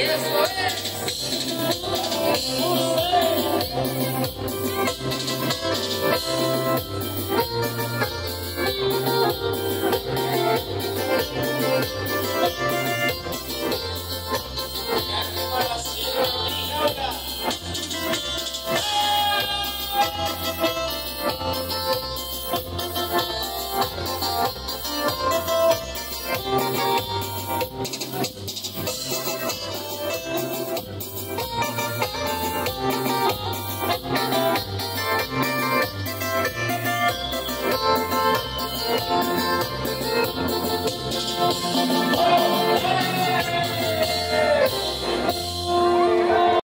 Yes, Lord.